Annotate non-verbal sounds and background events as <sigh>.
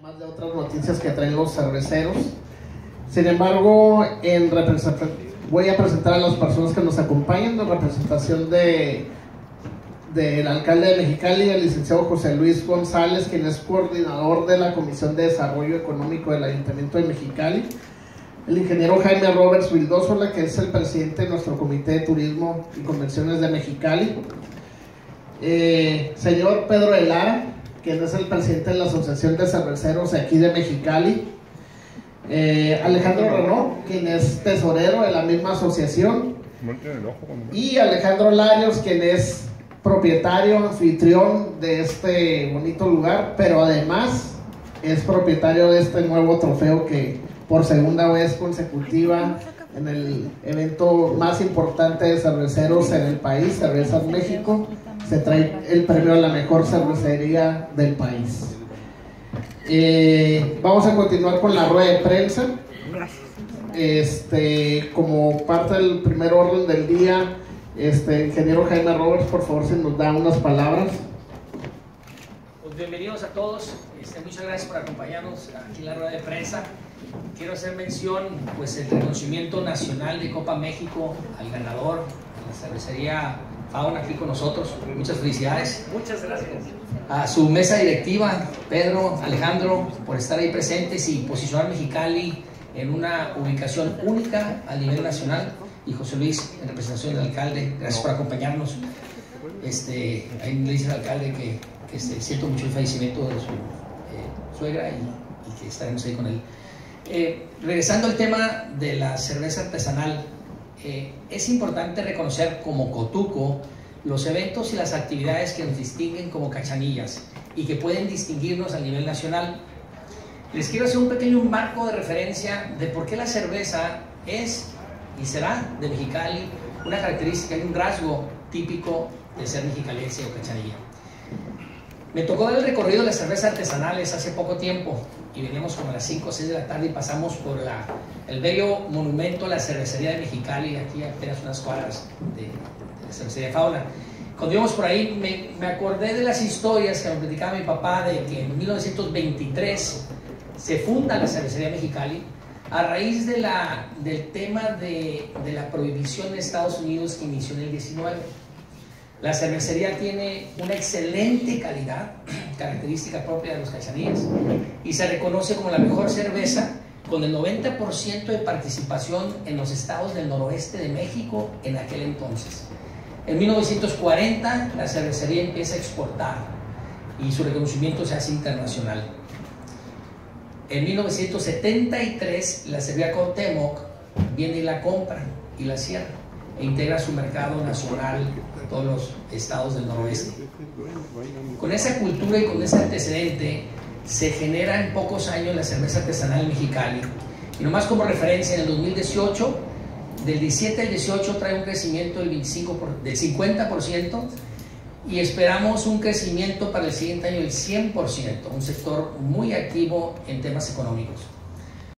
Además de otras noticias que traen los cerveceros. Sin embargo, voy a presentar a las personas que nos acompañan en representación de del alcalde de Mexicali, el licenciado José Luis González, quien es coordinador de la Comisión de Desarrollo Económico del Ayuntamiento de Mexicali, el ingeniero Jaime Roberts Vildósola, que es el presidente de nuestro Comité de Turismo y Convenciones de Mexicali, eh, señor Pedro Elara, quien es el presidente de la Asociación de Cerveceros aquí de Mexicali, eh, Alejandro Renault, quien es tesorero de la misma asociación, y Alejandro Larios, quien es propietario, anfitrión de este bonito lugar, pero además es propietario de este nuevo trofeo que por segunda vez consecutiva en el evento más importante de cerveceros en el país, Cervezas México, se trae el premio a la mejor cervecería del país. Eh, vamos a continuar con la rueda de prensa. Este, como parte del primer orden del día, este, ingeniero Jaime Roberts, por favor, se nos da unas palabras. Pues bienvenidos a todos. Este, muchas gracias por acompañarnos aquí en la rueda de prensa. Quiero hacer mención, pues, el reconocimiento nacional de Copa México al ganador, de la cervecería Fauna aquí con nosotros. Muchas felicidades. Muchas gracias. A su mesa directiva, Pedro, Alejandro, por estar ahí presentes y posicionar Mexicali en una ubicación única a nivel nacional y José Luis, en representación del alcalde, gracias por acompañarnos. Este, ahí le dice al alcalde que, que este, siento mucho el fallecimiento de su eh, suegra y, que estaremos ahí con él. Eh, regresando al tema de la cerveza artesanal, eh, es importante reconocer como Cotuco los eventos y las actividades que nos distinguen como cachanillas y que pueden distinguirnos a nivel nacional. Les quiero hacer un pequeño marco de referencia de por qué la cerveza es y será de Mexicali una característica y un rasgo típico de ser mexicalense o cachanilla. Me tocó dar el recorrido de las cervezas artesanales hace poco tiempo y veníamos como a las 5 o 6 de la tarde y pasamos por el bello monumento a la cervecería de Mexicali, aquí apenas unas cuadras de, de la cervecería Fauna. Cuando íbamos por ahí me, me, acordé de las historias que me platicaba mi papá de que en 1923 se funda la cervecería Mexicali a raíz de del tema de, de, la prohibición de Estados Unidos que inició en el 19. La cervecería tiene una excelente calidad, <clears throat> característica propia de los cachaníes, y se reconoce como la mejor cerveza con el 90% de participación en los estados del noroeste de México en aquel entonces. En 1940 la cervecería empieza a exportar y su reconocimiento se hace internacional. En 1973, la cervecería Cuauhtémoc viene y la compra y la cierra e integra su mercado nacional en todos los estados del noroeste. Con esa cultura y con ese antecedente se genera en pocos años la cerveza artesanal mexicali. Y nomás como referencia, en el 2018, del 17 al 18 trae un crecimiento del, 25 por, del 50%, y esperamos un crecimiento para el siguiente año del 100%, un sector muy activo en temas económicos.